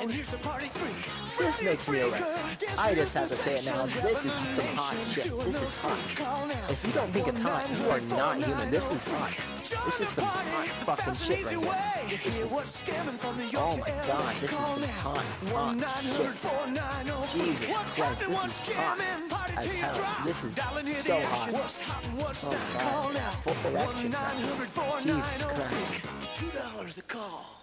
And here's the party freak. This makes me erect. I just have to say it now. This is some hot shit. This is hot. If you don't think it's hot, you are not human. This is hot. This is some hot fucking shit right here. This is, oh my god, this is some hot, hot shit. Jesus Christ, this is hot as hell. This is so hot. Oh god, full direction now. Jesus Christ. Two dollars a call.